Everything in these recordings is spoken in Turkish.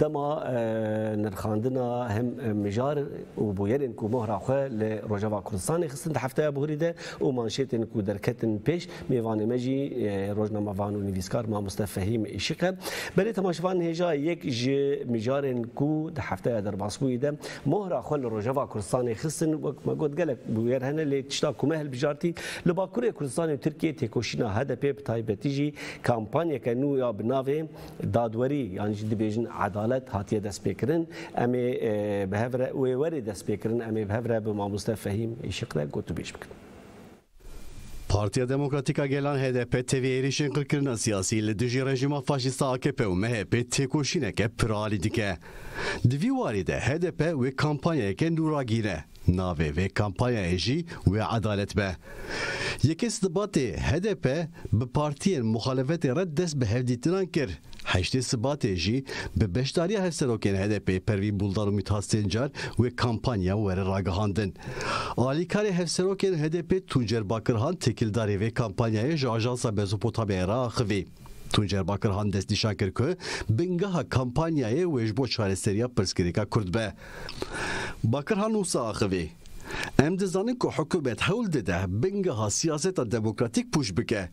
دما نرخاندنا هم مجار و بویرن کو مهر خو ل روجاوا کردستان خصن هفته بهری ده او مانشتن کو درکتن پیش میوان مجی روزنامه وانو نویسکار ما مستفهیم عشق بلی تماشوان هجا یک ج مجارن کو د هفته در باسکوی ده مهر خو ل روجاوا کردستان خصن وک ما گوت گلک بویر هنه ل تشتا کومه بجارتی ل باکور کردستان ترکیه تکوشینا هدف تایبتیجی کمپانیا کنو یا بناوی دادوری یعنی دبیجن عدالت عدالت هاتيه دست بكرن امي بهفره ووري دست بكرن امي بهفره بما مستفهیم شقره گوتو بیش بکن Partiya Demokratîk a gelan HDP tevî êrişên qirkirina siyasî li dijî rejima faşîsta AKP û MHP têkoşîneke piralî dike. Di vî warî de HDP wê kampanyayeke nûragîne. Navê vê kampanyayê jî wê edalet be. Yekê stbatê HDP bi partiyên muxalefetê re dest bi hevdîtinan kir. Heştê Sibatê jî bi beşdariya hevserokên HDP Pervîn Buldar û Mithat Sencar wê kampanya were ragihandin. Alîkarê hevserokên HDP Tuncer Bakirhan tekildarê vê kampanyayê ji Ajansa Mezopotamyayê re axivî. Tuncer Bakirhan dest nîşan kir ku bingeha kampanyayê wê ji bo çareseriya. Bakirhan wisa axivî. Em dizanin ku hikûmet hewl dide bingeha siyaseta demokratîk pûş bike.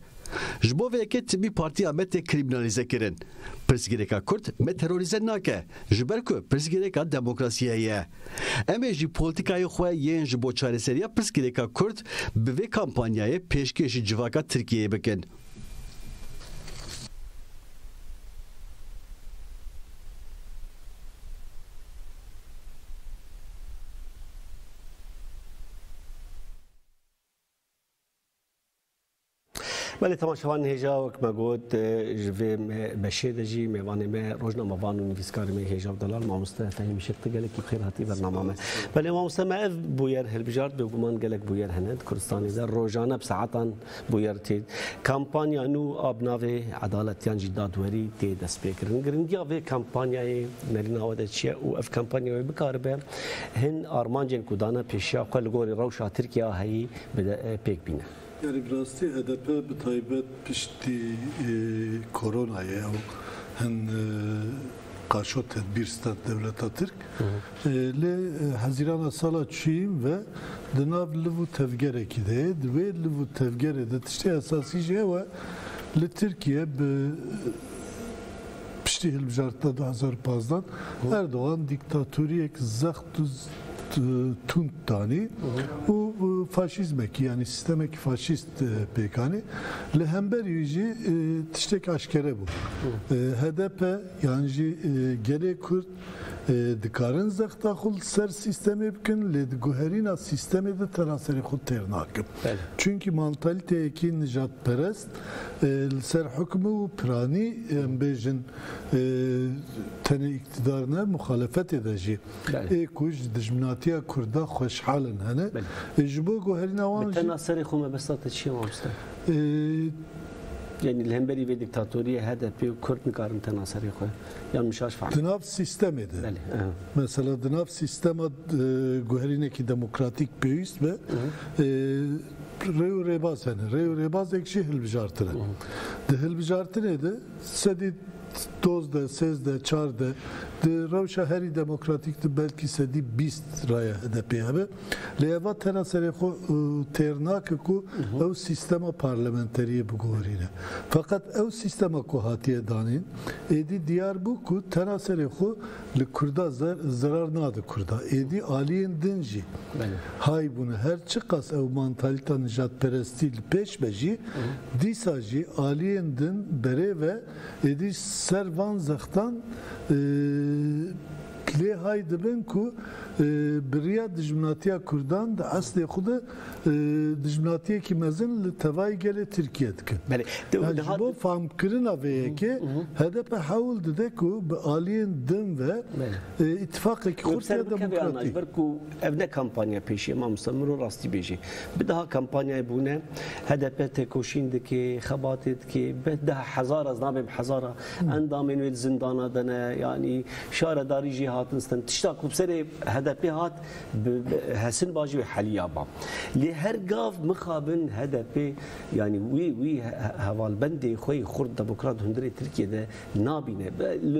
Ji bo vêyekê tibî partiya me tê kriminalîze kirin. Pirsgirêka Kurd me terorîze nake ji ber ku pirsgirêka demokrasiyê ye. Em ê jî polîtikayê xwe yên ji bo çareseriya pirsgirêka Kurd bi vê kampanyayê pêşkêşî civaka Tirkiyeyê bikin. بله تماشاوان هجا وک ما گوت جوی بشه دجی میوان ما روزنا موان و نویسکار می هجا دلال ما مستفهم شفت گله کی خیر هاتی برنامه ما بله ما مستمع بویر هل بجارت به گمان گلک بویر هند کردستانی در روزانه بساعتان بویر تید کمپانیا نو ابناوی عدالت یان جدا دوری تی دست بکرن گرندیا و کمپانیای نرینا ود چیه او اف کمپانیا بکار به هن آرمانجن کودانا پیشیا قل گوری روشا ترکیه هایی بده پیک بینه Yani birasti HDP bi taybet piştî koronayê ew. Hin qaşo tedbîr stat devleta Tirk. Lê hezîrana sala çûyîm ve di nav liv û tevgerekî de di wê liv û tevgerê de tiştê esasî jî we li Tirkiye bi piştî hilbijarta 2015 Erdoğan diktatöriyek zext û tund faşizmekî yani sistemekî faşist pêkanî li hemberî jî tiştek aşkere bû. HDP yan jî gelê Kurd dikarin zexta xul ser sistemê bikin lê di guherîna sistemê de xwe têr nakin. Çünkü mantaliteyekî nijadperest li ser hukmü û piranî em bêjin tenê iktidarine muxalefetê de jî ê ku ji dijminatiya Kurda xweşhalin hene. Ji bo guherîna wan tenaserê xwe me besata çiye mamste yani الهمبري ve diktatoriye HDP Kürt nikarin tenaseri koy. Yani mişaş falan. Dınav sistemi de. Beli. Mesela dınav sistema guherineki demokratik peyüst ve Reyu rebaz hani. Reyu rebaz ekşi hilbijartine. De hilbijartine de sedi doz de, sez de, revşa heri demokratik de belki sedi bist raya HDP abi. Leva tena sere ko ternak ku ev sistema parlamenteriye bu gorine. Fakat ev sistema ku hatiye danin edi diyar bu ku tena sere ko li kurda zar, zarar nadı kurda. Edi aliyen dinci. Hay bunu her çıkas ev mantalita nijat peresti peş beji disaji aliyen din bere ve edi servan zextan lê hay بریا دجمناتیا کردان د اصل خود دجمناتیا کی مزن لتوای گله ترکیه دکن بله هجبو فهم کرنا و که هدف حاول دده کو به آلین دم و اتفاق کی خورسیا دموکراتی برکو افنا کمپانیا پیشی ما مستمر راستی بیجی بدها کمپانیا بونه هدف تکوشین دکی خبات دکی بدها هزار از نام هزار اندامین و زندانا دنه یعنی شاره داری جهات استن تشتا کو بسره هذا بي هات هسن باجي حاليا با. لهر قاف مخابن هذا بي يعني وي وي هوال بندي خوي خرد ديمقراط هندري تركيا ده نابينة.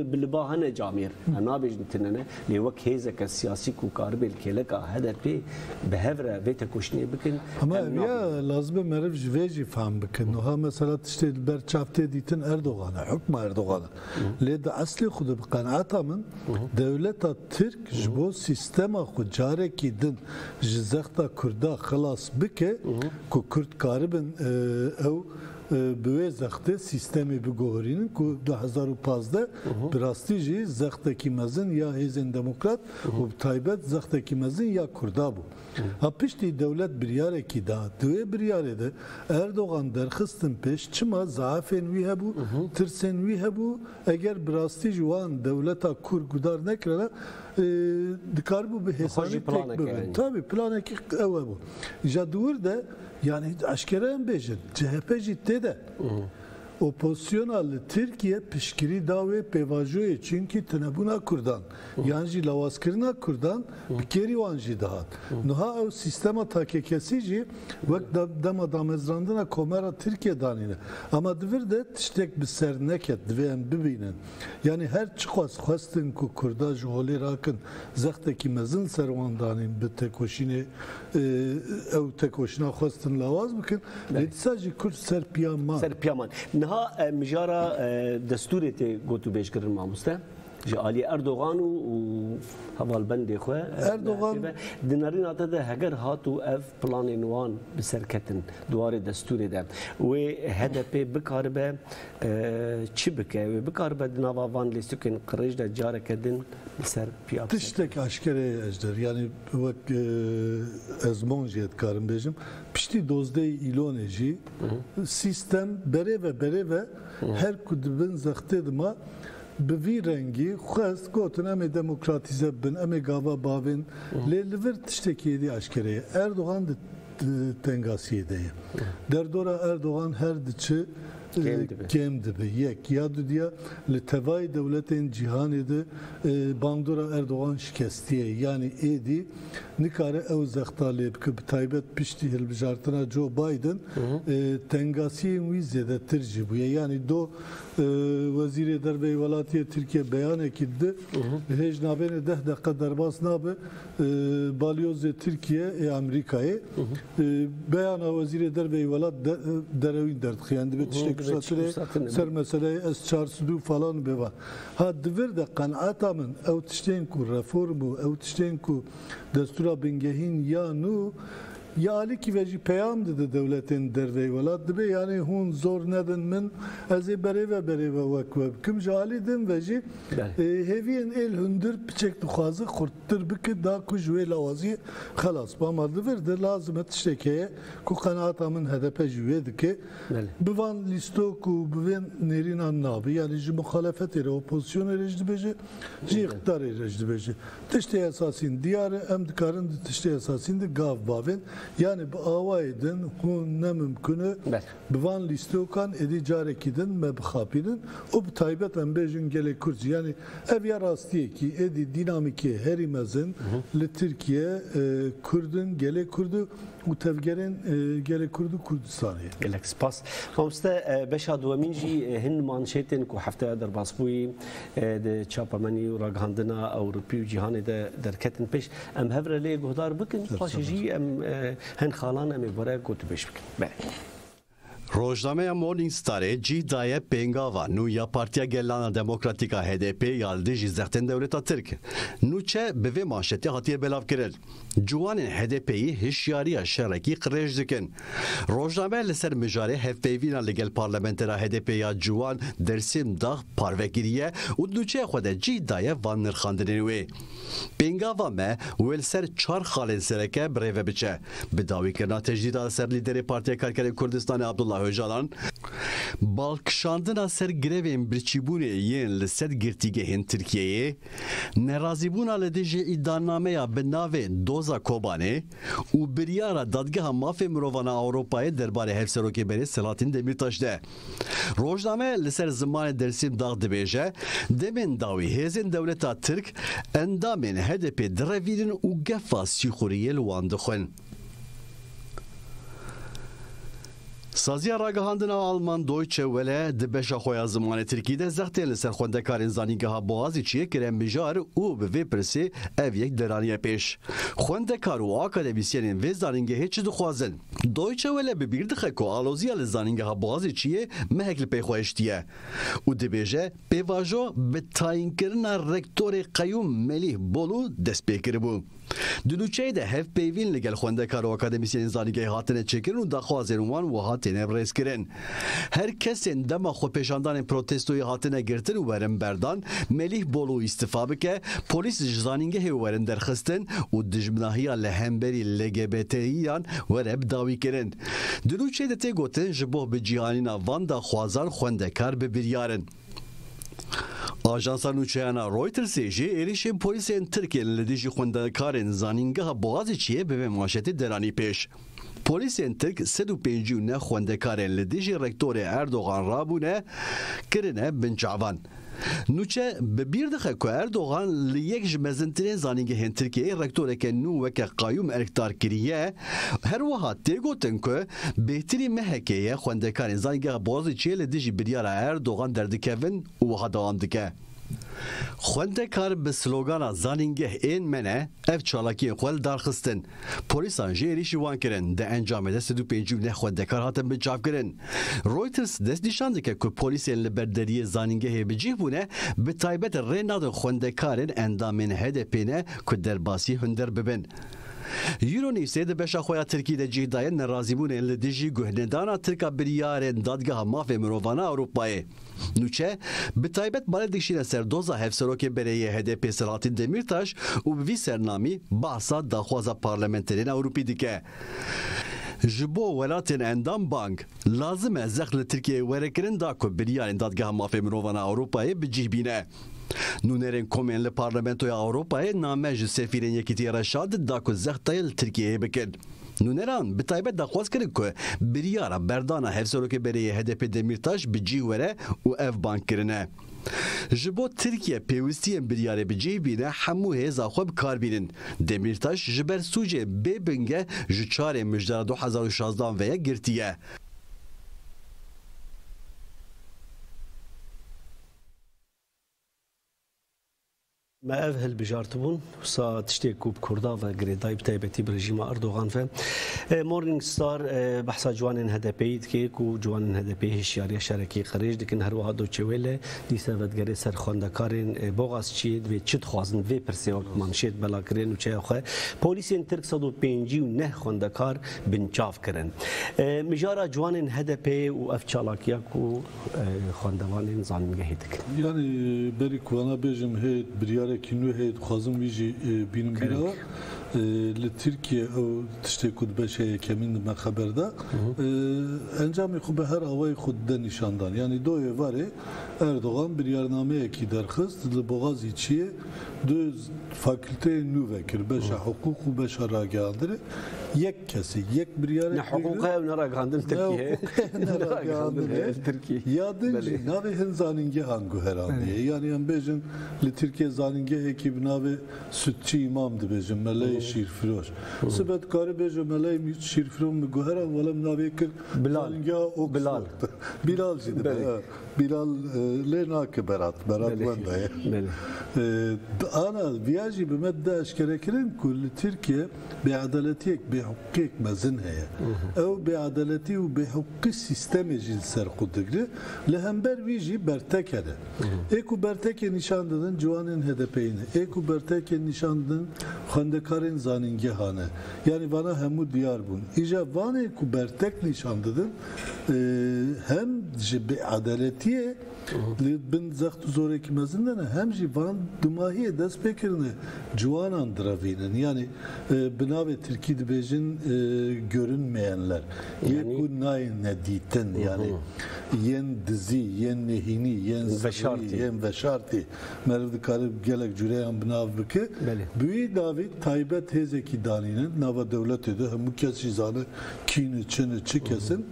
بالباهنه جامير. نابيج نتننة. لي وك هيزك السياسي كو كاربل هذا بي بهفرة بيت كوشني بكن. اما يا لازم مرف جفيجي فهم بكن. وها مثلا تشتي البر شافتي ديتن اردوغان حكم اردوغان لي ده أصلي خذ بقناعة من دولة ترك جبو سيستم sistema xu carekî din ji zexta Kurda xilas bike ku Kurd karibin ew bi wê zextê sistemê bigorînin ku 2015 bi rastî jî zextekî mezin ya hêzên demokrat û bi taybet zextekî mezin ya Kurda bû. Ha piştî devlet biryarekî da divê biryarê de Erdoğan derxistin pêş çima zaafên wî hebû tirsên wî hebû eger bi rastî ji wan devleta Kur gudar nekirene dikarbu bir hesabı tek bebin. Yani. Tabi planeki eve bu. Jadur de yani aşkere en bejin. CHP ciddi de. Hı. Li Tirkiye pişkirî davê pêvajoyê çünkü tinebûna Kurdan yan jî lawazkirina Kurdan bi kêrî wan jî dihat. Niha ew sistema takekesî jî wek de- dema damezrandina komera Tirkiye danîne. Ama divir de tiştek bi ser neket divê em bibînin. Yani her çi xwest xwestin ku Kurda ji holê rakin zextekî mezin ser wan danîn bi tekoşînê e, ew tekoşîna xwestin lawaz bikin. Lê dîsa jî Kurd اینها مجارا دستور تی گوتو بیش کردن ماموسته. جالی اردوغان و هوالبند خو اردوغان. دنارین اتا ده هگر هاتو اف پلان نوان بسرکتن دوار دستور ده. و هدف بکار به چی بکه؟ و بکار به دناوا وان لیستوکن قریج ده جاره کدن بسر پیاب تشتک اشکره اجدر یعنی وک از منجیت کارم بیجم پشتی دوزده ایلونه جی سیستم بره و بره و هر کدبن زخته ما bi vî rengî xwest gotin em ê demokratîze bin em ê gava bavên lê li vir tiştekî êdî eşkereye Erdoğan di tengasiyê de ye. Derdora Erdoğan her diçi Kêm dibe. kêm dibe. Yek ya du diya li tevayê dewletên cîhanê de e, bandora Erdoğan şikestiye yani êdî nikare lê bike bi taybet piştî hilbijartina Joe Biden e, tengasiyên wî zêdetir jî bûye yani do e, wezîrê derveyê welatiyê Tirkiye beyanekî di hêj navêne deh deqe derbas nabe e, balyozê Tirkiye ê Amerîkayê e, beyana wezîrê derveyê welat de- derewîn derdixiyand dibe tiştek kursatine. ser meseleyê ez çarsudû falan beva ha divir de qenaata min ew tiştên ku reform û ew tiştên ku destura bingehîn ya nû peyam dide devletên derveyê welat dibe yani hûn zor nedin min ez ê berêve berêve wek we bikim ji alî din ve jî Bele. e, heviyên êl hundir piçek dixwaze xurttir bike da ku ji wê lawaziyê xelas bama divir de lazim e tiştek heye ku qenaata min HDP dike Bele. Bivan lîstok û bivên nêrînan nabî yani ji muxalefetê re opozisyonê re ji dibêje ji iqtidarê re ji dibêje tiştê esasîn diyar e em dikarin di tiştê esasîn de gav bavên yani bi awayê din hûn nemimkün e Bele. bivan lîstokan êdî carekî din me bixapînin û bi taybet em bêjin gelê Kurd yani ev ya rastiyekî êdî dînamîkê herî mezin li Tirkiye e, Kurdin gelê Kurdu e, gelê Kurdu Kurdistanê لك سباس مامستا بشا دوامين جي هن مانشيتن كو حفتا در باسبوي د چاپمني راغاندنا اوروبي جهان د دركتن بيش ام هفر لي غدار بكن باش جي ام هن خالان ام برا كوت بيش بكن بله Rojnameya Morning Starê cî daye pengava nû ya Partiya Gelana Demokratîka HDP ya dijî zextên dewleta Tirk. Nû çe bi vê manşetê hatiye belavkirin. Ciwanên HDP'yî hişyariya şerekî qirêj dikin. Rojname li ser mijarê hevpeyvîna li gel parlamentera HDP ya ciwan Dersim Dağ parvekiriye û nûçeya xwe de cî daye van nirxandinên wê. Pengava me wel ser çar xalên sereke birêve biçe. Bi dawîkirina tecdîda ser lîderê Partiya Karkerê Kurdistanê Abdullah Abdullah Öcalan balkşandına ser grevên birçîbûnê yên li ser girtîgehên Tirkiyeyê nerazîbûna li dijî îddianameya bi navê Doza Kobanê û biryara dadgeha mafê mirovana Awropayê derbarê hevserokê berê Selahattin Demirtaş de. Rojname li ser zimanê Dersim dağ dibêje demên dawî hêzên dewleta Tirk endamên HDP direvîrin û gefa sîxuriyê li wan dixwin. Saziya ragihandina Alman Deutsche Welle di beşa xwe ya zimanê Tirkî de zextên li ser xwendekarên zanîngeha Boğazî çiye kirin bijar û bi vê pirsê ev yek deraniye pêş. Xwendekar û akademisyenên vê zanîngehê çi dixwazin? Deutsche Welle bi bîr dixe ku aloziya li zanîngeha Boğazî çiye mehek li pê xwe hiştiye. û dibêje pêvajo bi tayînkirina rektorê Qeyûm Melih Bolu dest pê kiribû. Dilûçeyê de hevpeyvîn li gel xwendekar û akademisyenên zanîngehê hatine çêkirin û daxwazên wan wiha têne rêzkirin. Her kesên dema xwepêşandanên protestoyê hatine girtin û werin berdan, Melih Bolu îstifa bike, polîs ji zanîngehê werin derxistin û dijminahiya li hemberî LGBTİyan were bi dawî kirin. Dilûçeyê de tê gotin ji bo bi cîhanîna van da xwazan xwendekar bi biryarin. Ajansa nûçeyana Reutersê jê êrişên polîsên Tirkiyê li dijî xwendekarên zanîngeha Boğazê çiye bi vê maşetê deranî pêş. Polîsên Tirk sed û pêncî û ne xwendekarên li dijî rektorê Erdogan rabûne kirine binçavan. Nûçe bi bîr dixe ku Erdogan li yek ji mezintirên zanîngehên Tirkiyeyê rektoreke nû weke qayûm erkdar kiriye her wiha tê gotin ku bêhtirî mehekê ye xwendekarên zanîngeha Boğazê çiye li dijî biryara Erdogan derdikevin û wiha dawam dike. Xwendekar bi slogana zanîngeh ên me ne ev çalakiyên xwe li darxistin. Polîsan jê êrişî wan kirin de encamê de sedû pêncî ne xwendekar hatin biçavkirin. Reuters dest nîşan dike ku polîsên li ber deriyê zanîngehê bicih bûne bi taybet rê nadin xwendekarên endamên HDP ne ku derbasî hunder bibin. Euronewsê di beşa xwe ya Tirkî de cîhdayên nerazîbûnên li dijî guhnedana Tirka biryarên dadgeha mafê mirovana Ewropayê. Nûçe bi taybet balê dişîne ser doza hevserokê bereyê HDP Selahattin Demirtaş û bi vî sernamî bahsa daxwaza parlamenterên Ewropî dike. Ji welatên endam bank lazim e zex li Tirkiyeyê werekirin da ku biryarên dadgeha mafê mirovana Ewropayê bicih bîne. Nûnerên komên li Parlamentoya Ewropayê name ji sefîrên Yekîtiya Reşad da ku zextayê li Tirkiyeyê bikin. Nûneran bi taybet daxwaz kirin ku biryara berdana hevserokê bereyê HDP Demirtaş bi cî were û ev bank kirine. Ji bo Tirkiye pêwîstiyên biryarê bi cî bîne hemû hêza xwe bikarbînin. Demirtaş ji ber sûcê bê binge ji çarê mijdara 2016 veye girtiye. ما اف هل بجارتبون سا تشتي كوب كردا و غريداي بتايبتي برجيم اردوغان ف مورنينغ ستار بحثا جوان هدا بيت كي كو جوان هدا بي هشياريا شركي خريج دكن هر واحد دوچويله دي سبت غري سر خوندکارين بوغاس چي و چت خوازن و پرسي و مانشيت بلا کرين و چاخه پوليس ان ترک 150 و نه خوندکار بنچاف کرن مجارا جوان هدا بي و اف چالاکيا کو خوندوان ظالمگه هيتك يعني بري كوانا بيجم هيت بريار ki nû heye dixwazim wî jî bînim bîra li Tirkiye ew tiştê ku dibeşeye kemîn me xeber da encamê xwe bi her awayê xwe de nîşandan. Yani doyê varê Erdogan biryarnameyekî derxist li Boğazî çiye du fakülteyê nû vekir beşa hukuk û beşa ragihandirê. Yek kesî yek biryarek Ne hukuka ev ne ragandın Türkiye. Ne ragandın Türkiye. Yadın jî navê hin zanîngehan guherandiye yani em bêjin li Tirkiye zanîngehekî bi navê Sütçî İmam dibêjin meleyê şîrfiroş sibet karî bêje meleyê şîrfiroş mi guheran welem navê kir Bilal. zanîngeha Bilal. Bilal Belê. ha. Bilal lê nake berat berat ye Belê. ana viyajî bi me de eşkerekirin ku li Tirkiye bêedaletiyek bêhukukek mezin heye. Ew bêedaletî û bêhukukî sistemê jî li ser xwe digre li hember wî jî bertek hene ê ku bertekê nîşan didin ciwanên HDP'yî ne ê ku bertekê nîşan didin xwendekarên zanîngehane. Yani vana hemû diyar bûn. Îja vanê ku bertek nîşan didin e, hem ji bêedaletiyê li bin zext û zorekî mezin de ne hem jî van dimahiyê dest pêkirine ciwanan diravînin yani e, binavê Tirkî dibêjin e, görünmeyenler. Yê ku nayên nedîtin yani yên dizî yên nehînî yên Veşartî. zevî, yên veşartî meriv dikare gelek cüreyan binav bike. Büyü David taybet hezeki daninin nava devlet dedi hemu kes jizanı kini çini çi kesin.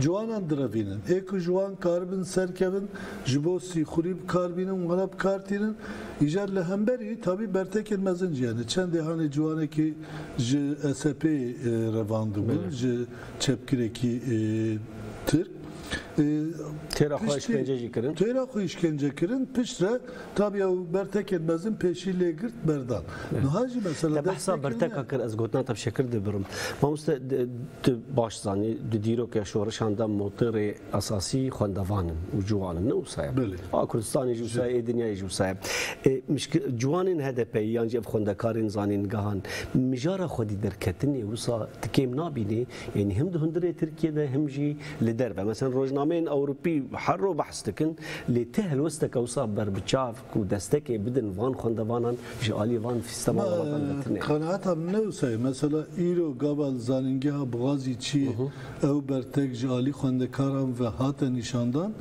Juanan dravinin eku juan karbin serkevin jibo sihurib karbinin valap kartinin ijarle hemberi tabi bertek elmezin yani çende hani juaneki ji SP e, revandu bu ji çepkireki e, Türk Terahu işkence kirin. Terahu işkence kirin. Pişre tabi ya bertek edmezin peşiyle girt berdan. Nuhaji mesela ya bahsa bertek akır az gotna tab şekir de birim. Mamusta başzani dirok ya şorşanda motori asasi xandavanın u cuvanın ne usaya. Böyle. A Kurdistan ji usaya dünya ji e, usaya. Müşk cuvanın HDP yani ev xandakarın zanin gahan mijara xodi derketin usa tikem nabini yani hem de hundre Türkiye'de hem ji lider ve mesela rojname Ewropî her ro behs dikin lê te helwesteka wisa berbiçav ku destekê bidin van xwendevanan ji alî van sistema welatanê. Kanaatam ne. usay? Mesela îro gabal zanîngeha Boğazî çi ew bertek ji alî xwendekaran ve hate nîşandan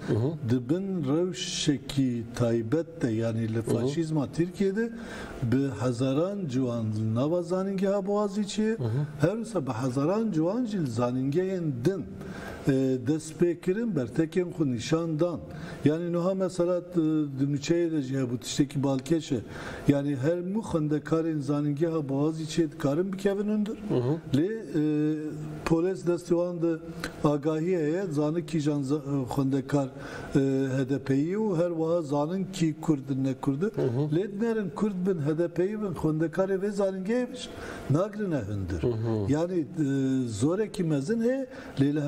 dibin rewşekî taybet de yani li faşîzma Tirkiye'de bi hezaran ciwan nava zanîngeha Boğazî çi her wisa e, dest pêkirin bertekên xwe nîşandan yani niha mesela dümüçeye de jî bu tiştekî balkeşe. Yani her mu xwendekarên zanîngeha Boğazî çê dikarin bikevin hundir lê e, polis destêwan de agahî heye zanin kî jan e, xwendekar e, HDP'yî û her wiha zanin kî Kurd in ne Kurd in. lê dinerin Kurd bin HDP'yî bin xwendekarê vê zanîngehê biş nagirine hundir yani e, zorekî mezin heye lê li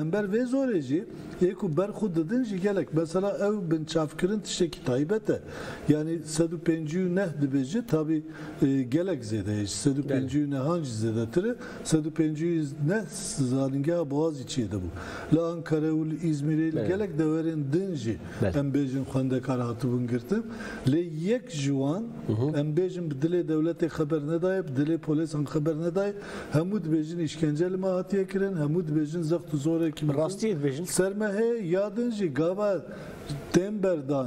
hember vê zorê jî ê ku ber xwe didin jî gelek mesela ew bin çavkirin tiştekî taybet e yani sedû pêncî û neh dibêje tabi e, gelek zêde ye sedû pêncî û nehan jî zêdetir e sedû pêncî û neh zanîngeha Boğazî çê de bû li Ankara û li İzmirê li gelek dewerên din jî em bêjin xwendekar hatibûn girtin lê yek ji wan em bêjin bi dilê dewletê xeber nedaye bi dilê polîsan xeber nedaye hemû dibêjin îşkence li me hatiye kirin hemû dibêjin zext û zorekî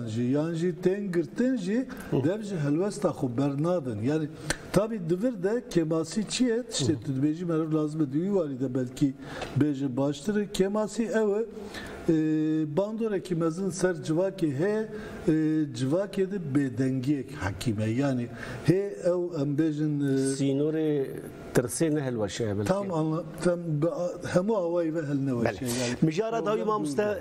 jî yan jî tên girtin jî dev ji helwesta xwe bernadin yani tabi divir de kemasî çi ye tiştê tu dibêjî meriv lazim e duyî warî de belkî bêje baştir e. bandorekî mezin ser civakê heye e, civakê de bêdengiyek hekîme yani hê او امبيجن سينوري ترسين هل وشي تام تام همو اوي بهل نوشي مجارة داوي ما مستا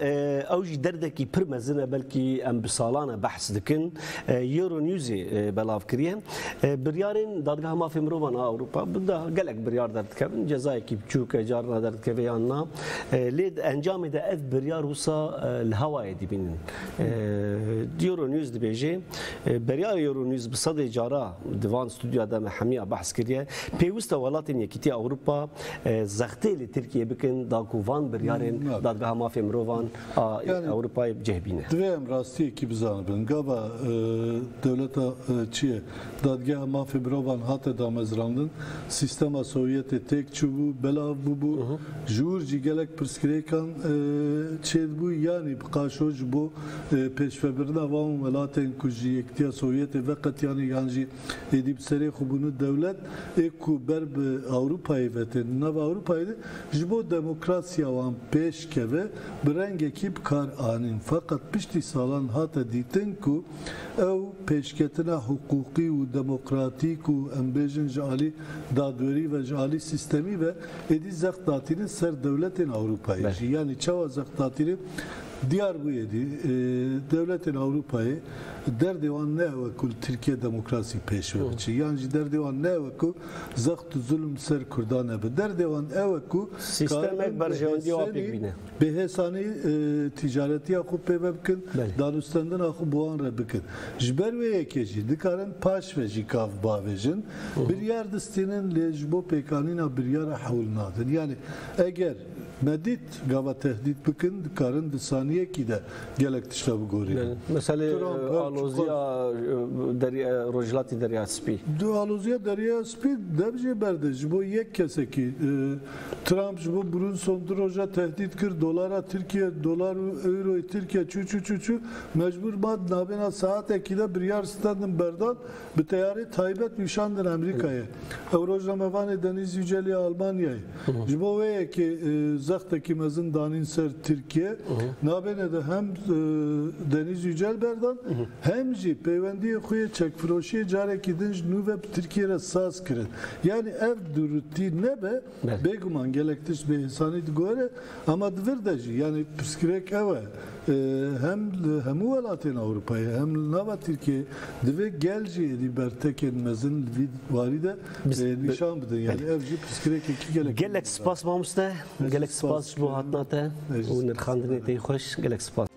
اوج دردكي پر مزنا بلكي ام بسالانا بحث دكن يورو نيوزي بلاف كريه بريارين دادگاه ما في مروان اوروبا بدا قالك بريار درد كبن جزايكي بچوك جارنا درد كبيانا ليد انجام ده اف بريار وصا الهواء دي بينن يورو نيوز دبيجي بريار يورو نيوز بصدي جارا دو biryar wisa e, li hewayê dibînin Euronews dibêje e, beryar Euronews bi sedê cara divan stûdya de me hemiya behs kiriye pêwîst e welatên Yekîtiya Ewropa e, zextê li Tirkiye bikin da ku van biryarên Hmm, dadgeha mafê mirovan a Yani- Ewropayê cehbîne. Divê em rastiyekî bizanibin gava e, dewleta e, çi ye dadgeha mafê mirovan hate damezrandin e, yanî e, yanî bi serê xwe bûnû dewlet ê ku ber bi Ewropayê vetên nava Ewropayê ji bo demokrasiya wan pêş keve bi rengekî bikar anîn feqet piştî salan hate dîtin ku ew pêşketina hukukî û demokratîk û em bêjin ji alî dadwerî ve ji alî sistemî ve êdî zext datînin ser dewletên Ewropayê jî yani çawa zext datînin diyar bûyê dî e, devletên Ewropayê derdê wan ne ew ku Tirkiye demokrasî pêş biçi yan jî derdê wan ne ew ku zext û zulm ser Kurdan e bi derdê wan ew ku Sistemek berjewendiya wa pêk bîne. bêhêsanî ticaretiya xwe pê ve bikin Belê. danûstendina xwe bi wan re bikin ji ber wê yekê jî dikarin paş ve jî kav bavêjin biryar distînin lê ji bo pêkanîna biryara hewl nadin yani eger medît gava tehdit bikin dikarin di saniyekî de gelek tişta bigorînin مثلا Trump, Trump, آلوزیا دریا رجلاتی دریا سپی Du aluzya derya spî devjê berde ji bo yek kesekî e, Trump ji bo burun sondu roja tehdit kir dolara Tirkiye dolar û euroyê Tirkiye çû çû çû çû mecbur mat navbena saatekî de biryar standin berdan bi teyarê taybet nîşandin Amerîkayê ew rojnamevanê Deniz Yücelî Almanyayê ji bo wê yekê e, zextekî mezin danîn ser Tirkiye navbene de hem e, Deniz Yücel berdan hem jî peywendiyê xwe yê çekfiroşiyê carekî din ji nû ve Tirkiye re saz kirin. Yani ev durutî nebe Evet. bêguman gelek tiş bê insanî digore ama divir de jî yani piskirek ew e e, ee, hem hemu velatin Avrupa'ya hem nava Türkiye dive gelci libertekenmezin varide e, nişan bidin yani. Evci piskirek iki gelek gelek spas mamusta gelek spas bu hatnata u nirkhandini hoş gelek spas.